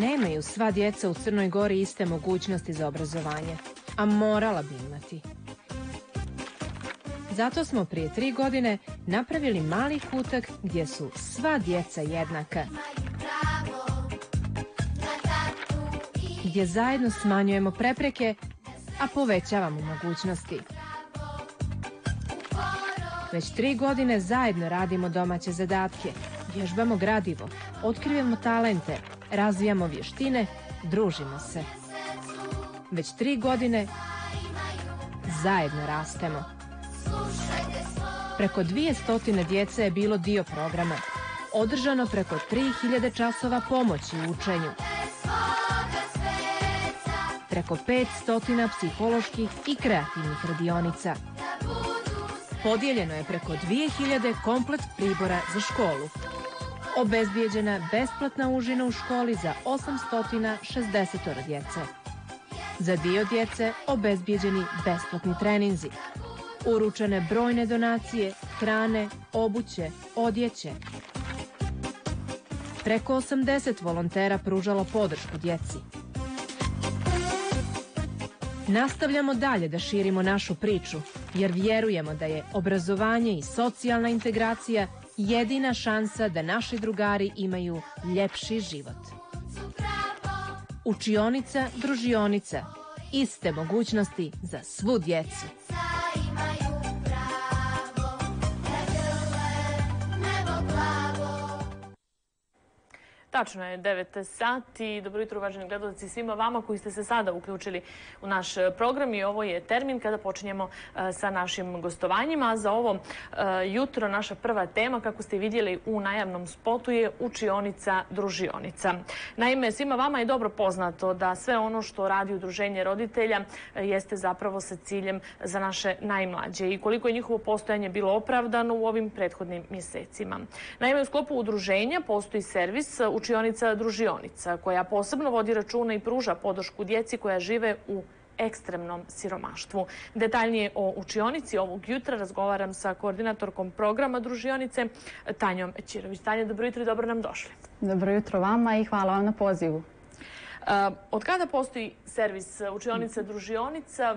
Nemaju sva djeca u Crnoj Gori iste mogućnosti za obrazovanje, a morala bi imati. Zato smo prije tri godine napravili mali kutak gdje su sva djeca jednaka. Gdje zajedno smanjujemo prepreke, a povećavamo mogućnosti. Već tri godine zajedno radimo domaće zadatke, vježbamo gradivo, otkrivamo talente, razvijamo vještine, družimo se. Već tri godine zajedno rastemo. Preko dvije stotine djece je bilo dio programa. Održano preko 3000 časova pomoći u učenju. Preko 500 psiholoških i kreativnih radionica. Podijeljeno je preko 2000 komplet pribora za školu. Obezbijeđena besplatna užina u školi za 860 djece. Za dio djece obezbijeđeni besplatni treninzi. Uručene brojne donacije, hrane, obuće, odjeće. Preko 80 volontera pružalo podršku djeci. Nastavljamo dalje da širimo našu priču, jer vjerujemo da je obrazovanje i socijalna integracija jedina šansa da naši drugari imaju ljepši život. Učionica, družionica, iste mogućnosti za svu djecu. Tačno je 9 sati. Dobro jutro, uvaženi gledalci, svima vama koji ste se sada uključili u naš e, program i ovo je termin kada počinjemo e, sa našim gostovanjima. Za ovo e, jutro naša prva tema, kako ste vidjeli u najavnom spotu, je učionica, družionica. Naime, svima vama je dobro poznato da sve ono što radi udruženje roditelja jeste zapravo sa ciljem za naše najmlađe i koliko je njihovo postojanje bilo opravdano u ovim prethodnim mjesecima. Naime, u sklopu udruženja postoji servis učionica družionica, koja posebno vodi računa i pruža podršku djeci koja žive u ekstremnom siromaštvu. Detaljnije o učionici ovog jutra razgovaram sa koordinatorkom programa družionice Tanjom Čirović. Tanja, dobro jutro i dobro nam došli. Dobro jutro vama i hvala vam na pozivu. Od kada postoji servis učionica družionica,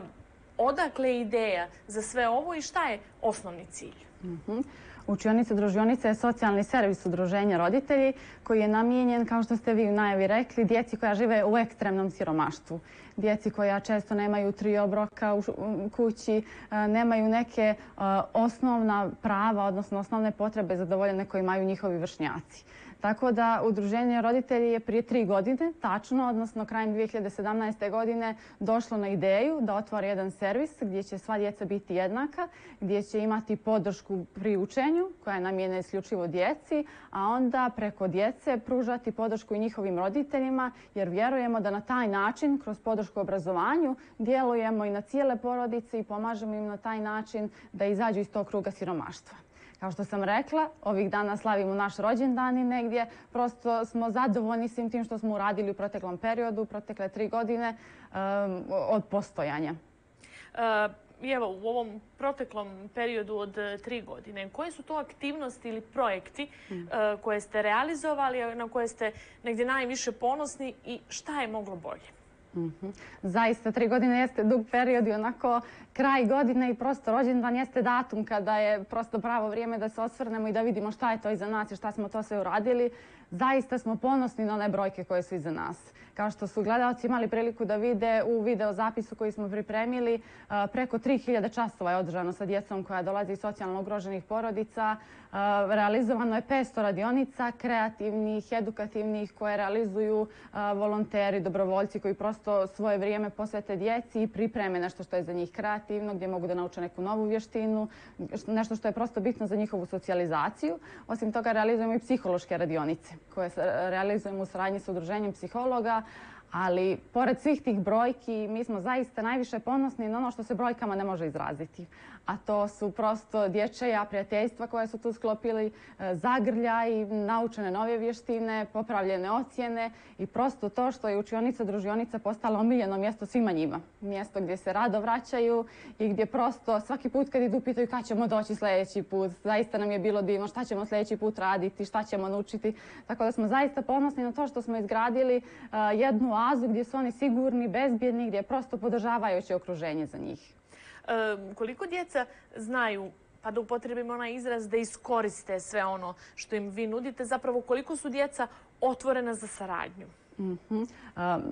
odakle je ideja za sve ovo i šta je osnovni cilj? Mhm. Učionica družionica je socijalni servis udruženja roditelji koji je namijenjen, kao što ste vi u najavi rekli, djeci koja žive u ekstremnom siromaštvu. Djeci koja često nemaju tri obroka u kući, e, nemaju neke e, osnovna prava, odnosno osnovne potrebe zadovoljene koje imaju njihovi vršnjaci. Tako da Udruženje roditelji je prije tri godine, tačno, odnosno krajem 2017. godine, došlo na ideju da otvori jedan servis gdje će sva djeca biti jednaka, gdje će imati podršku pri učenju, koja je namjena isključivo djeci, a onda preko djece pružati podršku i njihovim roditeljima, jer vjerujemo da na taj način, kroz podršku obrazovanju, djelujemo i na cijele porodice i pomažemo im na taj način da izađu iz tog kruga siromaštva. Kao što sam rekla, ovih dana slavimo naš rođendan i negdje prosto smo zadovoljni svim tim što smo uradili u proteklom periodu, u protekle tri godine um, od postojanja. Uh, evo, u ovom proteklom periodu od uh, tri godine, koje su to aktivnosti ili projekti hmm. uh, koje ste realizovali, na koje ste negdje najviše ponosni i šta je moglo bolje? Mhm. Zaista, tri godine jeste dug period i onako kraj godine i prosto rođendan jeste datum kada je prosto pravo vrijeme da se osvrnemo i da vidimo šta je to iza nas i šta smo to sve uradili. Zaista smo ponosni na one brojke koje su iza nas. Kao što su gledalci imali priliku da vide u video zapisu koji smo pripremili, eh, preko 3000 časova je održano sa djecom koja dolazi iz socijalno ugroženih porodica. Eh, realizovano je 500 radionica kreativnih, edukativnih koje realizuju eh, volonteri, dobrovoljci koji prosto svoje vrijeme posvete djeci i pripreme nešto što je za njih kreativno, gdje mogu da nauče neku novu vještinu, nešto što je prosto bitno za njihovu socijalizaciju. Osim toga realizujemo i psihološke radionice koje realizujemo u saradnji sa udruženjem psihologa, Ali, pored svih tih brojki, mi smo zaista najviše ponosni na ono što se brojkama ne može izraziti. A to su prosto dječeja prijateljstva koje su tu sklopili, e, zagrlja i naučene nove vještine, popravljene ocjene i prosto to što je učionica družionica postala omiljeno mjesto svima njima. Mjesto gdje se rado vraćaju i gdje prosto svaki put kad idu pitaju kada ćemo doći sljedeći put. Zaista nam je bilo divno šta ćemo sljedeći put raditi, šta ćemo naučiti. Tako da smo zaista ponosni na to što smo izgradili e, jednu oazu gdje su oni sigurni, bezbjedni, gdje je prosto podržavajuće okruženje za njih. E, koliko djeca znaju pa da upotrebimo onaj izraz da iskoriste sve ono što im vi nudite, zapravo koliko su djeca otvorena za saradnju? Mm -hmm.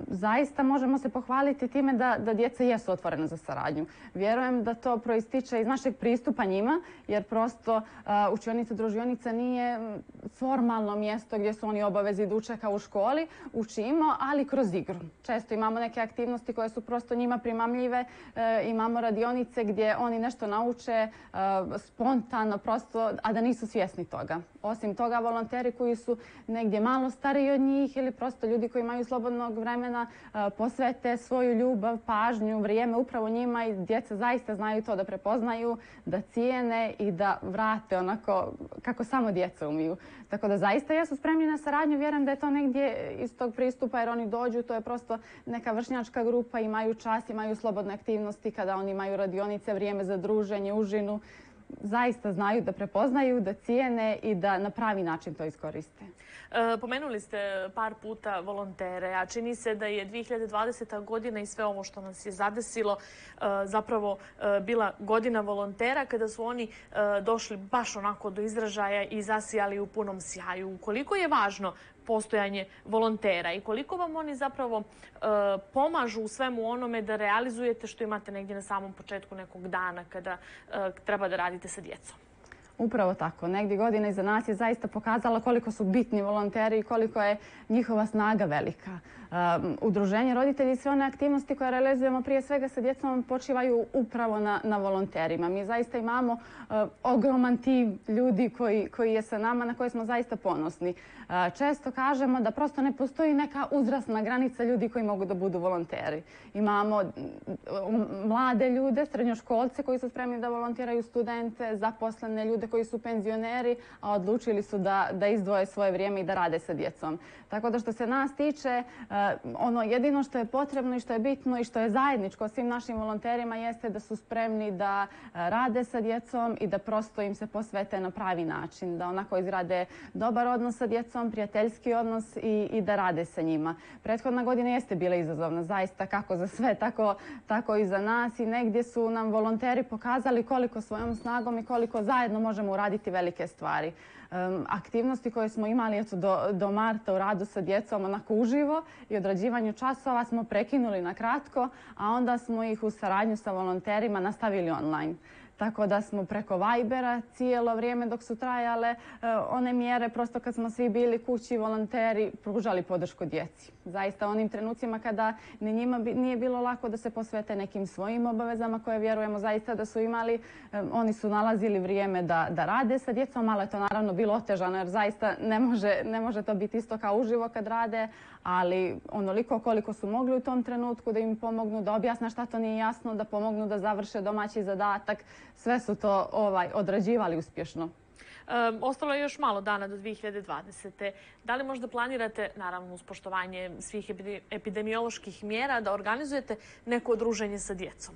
Zaista možemo se pohvaliti time da, da djeca jesu otvorena za saradnju. Vjerujem da to proističe iz našeg pristupa njima, jer prosto a, učionica družionica nije formalno mjesto gdje su oni obavezi da uče kao u školi. Učimo, ali kroz igru. Često imamo neke aktivnosti koje su prosto njima primamljive. E, imamo radionice gdje oni nešto nauče uh, spontano, prosto, a da nisu svjesni toga. Osim toga, volonteri koji su negdje malo stariji od njih ili prosto ljudi koji imaju slobodnog vremena e, posvete svoju ljubav, pažnju, vrijeme upravo njima i djeca zaista znaju to da prepoznaju, da cijene i da vrate onako kako samo djeca umiju. Tako da zaista jesu spremni na saradnju. Vjerujem da je to negdje iz tog pristupa jer oni dođu, to je prosto neka vršnjačka grupa, imaju čas, imaju slobodne aktivnosti kada oni imaju radionice, vrijeme za druženje, užinu zaista znaju da prepoznaju, da cijene i da na pravi način to iskoriste. E, pomenuli ste par puta volontere, a čini se da je 2020. godina i sve ovo što nas je zadesilo e, zapravo e, bila godina volontera kada su oni došli baš onako do izražaja i zasijali u punom sjaju. Koliko je važno postojanje volontera i koliko vam oni zapravo pomažu u svemu onome da realizujete što imate negdje na samom početku nekog dana kada treba da radite sa djecom? Upravo tako. Negdje godina iza nas je zaista pokazala koliko su bitni volonteri i koliko je njihova snaga velika. Um, udruženje roditelji i sve one aktivnosti koje realizujemo prije svega sa djecom počivaju upravo na, na volonterima. Mi zaista imamo uh, ogroman tim ljudi koji, koji je sa nama na koje smo zaista ponosni. Uh, često kažemo da prosto ne postoji neka uzrasna granica ljudi koji mogu da budu volonteri. Imamo mlade ljude, srednjoškolce koji su spremni da volontiraju studente, zaposlene ljude koji su penzioneri, a odlučili su da, da izdvoje svoje vrijeme i da rade sa djecom. Tako da što se nas tiče, e, ono jedino što je potrebno i što je bitno i što je zajedničko svim našim volonterima jeste da su spremni da e, rade sa djecom i da prosto im se posvete na pravi način. Da onako izrade dobar odnos sa djecom, prijateljski odnos i, i da rade sa njima. Prethodna godina jeste bila izazovna, zaista kako za sve, tako, tako i za nas. I negdje su nam volonteri pokazali koliko svojom snagom i koliko zajedno možemo možemo uraditi velike stvari um, aktivnosti koje smo imali eto, do, do marta u radu sa djecom onako uživo i odrađivanju časova smo prekinuli na kratko, a onda smo ih u saradnju sa volonterima nastavili online. Tako da smo preko Vibera cijelo vrijeme dok su trajale e, one mjere, prosto kad smo svi bili kući volonteri, pružali podršku djeci. Zaista onim trenucima kada ni njima nije bilo lako da se posvete nekim svojim obavezama koje vjerujemo zaista da su imali, e, oni su nalazili vrijeme da, da rade sa djecom, ali to naravno bilo otežano jer zaista ne može, ne može to biti isto kao uživo kad rade, ali onoliko koliko su mogli u tom trenutku da im pomognu da objasne šta to nije jasno, da pomognu da završe domaći zadatak, sve su to ovaj odrađivali uspješno. Um, ostalo je još malo dana do 2020. Da li možda planirate, naravno uz poštovanje svih epidemioloških mjera, da organizujete neko druženje sa djecom?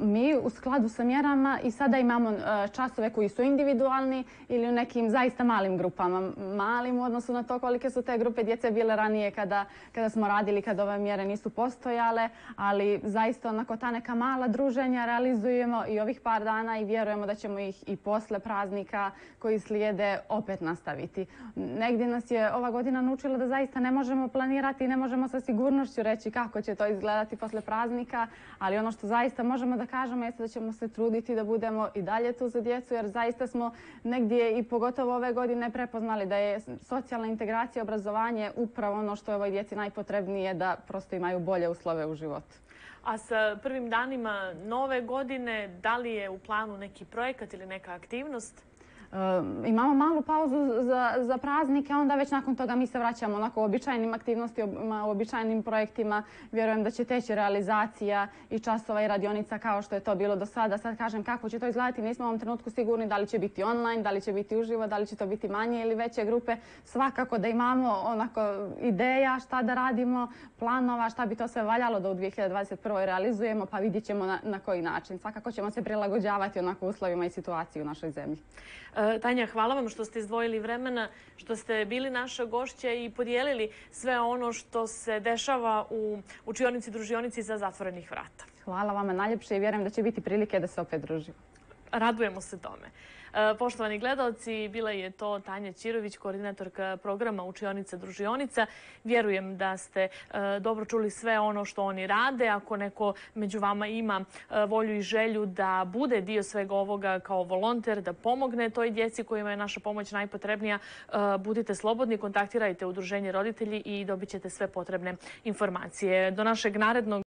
Mi u skladu sa mjerama i sada imamo e, časove koji su individualni ili u nekim zaista malim grupama. Malim u odnosu na to kolike su te grupe djece bile ranije kada, kada smo radili, kada ove mjere nisu postojale, ali zaista onako ta neka mala druženja realizujemo i ovih par dana i vjerujemo da ćemo ih i posle praznika koji slijede opet nastaviti. Negdje nas je ova godina naučila da zaista ne možemo planirati i ne možemo sa sigurnošću reći kako će to izgledati posle praznika, ali ono što zaista zaista možemo da kažemo jeste da ćemo se truditi da budemo i dalje tu za djecu, jer zaista smo negdje i pogotovo ove godine prepoznali da je socijalna integracija i obrazovanje upravo ono što je ovoj djeci najpotrebnije da prosto imaju bolje uslove u životu. A sa prvim danima nove godine, da li je u planu neki projekat ili neka aktivnost? Imamo malu pauzu za, za praznike, onda već nakon toga mi se vraćamo onako u običajnim aktivnostima, u običajnim projektima. Vjerujem da će teći realizacija i časova i radionica kao što je to bilo do sada. Sad kažem kako će to izgledati, nismo u ovom trenutku sigurni da li će biti online, da li će biti uživo, da li će to biti manje ili veće grupe. Svakako da imamo onako ideja šta da radimo, planova, šta bi to sve valjalo da u 2021. realizujemo, pa vidjet ćemo na, na koji način. Svakako ćemo se prilagođavati onako uslovima i situaciji u našoj zemlji. E, E, Tanja, hvala vam što ste izdvojili vremena, što ste bili naša gošća i podijelili sve ono što se dešava u učionici družionici za zatvorenih vrata. Hvala vama najljepše i vjerujem da će biti prilike da se opet družimo. Radujemo se tome. E, poštovani gledalci, bila je to Tanja Ćirović, koordinatorka programa Učionica Družionica. Vjerujem da ste e, dobro čuli sve ono što oni rade. Ako neko među vama ima e, volju i želju da bude dio svega ovoga kao volonter, da pomogne toj djeci kojima je naša pomoć najpotrebnija, budite slobodni, kontaktirajte Udruženje roditelji i dobit ćete sve potrebne informacije. Do našeg narednog